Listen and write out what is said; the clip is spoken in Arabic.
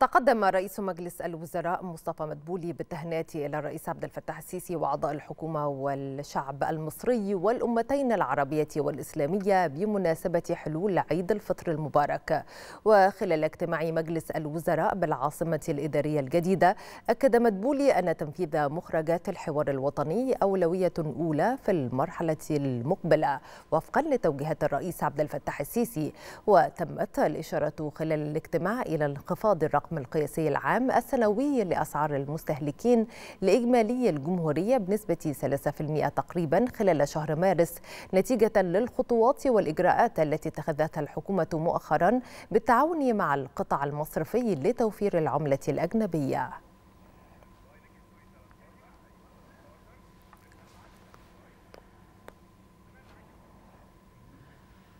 تقدم رئيس مجلس الوزراء مصطفى مدبولي بالتهنئة إلى الرئيس عبد الفتاح السيسي وأعضاء الحكومة والشعب المصري والأمتين العربية والإسلامية بمناسبة حلول عيد الفطر المبارك. وخلال اجتماع مجلس الوزراء بالعاصمة الإدارية الجديدة أكد مدبولي أن تنفيذ مخرجات الحوار الوطني أولوية أولى في المرحلة المقبلة وفقا لتوجيهات الرئيس عبد الفتاح السيسي. وتمت الإشارة خلال الاجتماع إلى انخفاض الرقم الرقم القياسي العام السنوي لأسعار المستهلكين لإجمالي الجمهورية بنسبة 3% تقريبا خلال شهر مارس نتيجة للخطوات والإجراءات التي اتخذتها الحكومة مؤخرا بالتعاون مع القطاع المصرفي لتوفير العملة الأجنبية.